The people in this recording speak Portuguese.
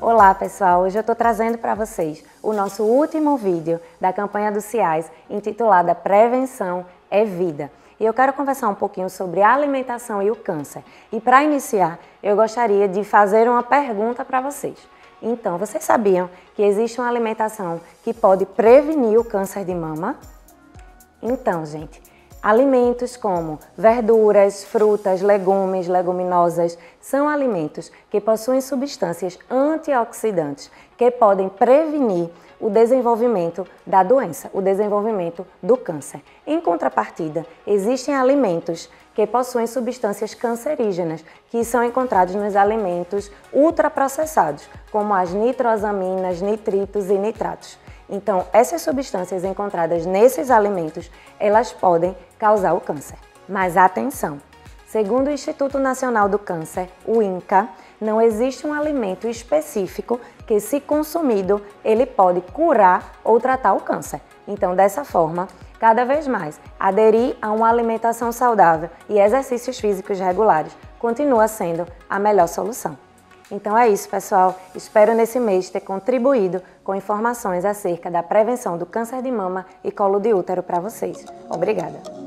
Olá pessoal, hoje eu estou trazendo para vocês o nosso último vídeo da campanha do CIAS intitulada Prevenção é Vida. E eu quero conversar um pouquinho sobre a alimentação e o câncer. E para iniciar, eu gostaria de fazer uma pergunta para vocês. Então, vocês sabiam que existe uma alimentação que pode prevenir o câncer de mama? Então, gente, Alimentos como verduras, frutas, legumes, leguminosas são alimentos que possuem substâncias antioxidantes que podem prevenir o desenvolvimento da doença, o desenvolvimento do câncer. Em contrapartida, existem alimentos que possuem substâncias cancerígenas, que são encontrados nos alimentos ultraprocessados, como as nitrosaminas, nitritos e nitratos. Então, essas substâncias encontradas nesses alimentos, elas podem causar o câncer. Mas atenção! Segundo o Instituto Nacional do Câncer, o INCA, não existe um alimento específico que, se consumido, ele pode curar ou tratar o câncer. Então, dessa forma, cada vez mais, aderir a uma alimentação saudável e exercícios físicos regulares continua sendo a melhor solução. Então é isso, pessoal. Espero nesse mês ter contribuído com informações acerca da prevenção do câncer de mama e colo de útero para vocês. Obrigada!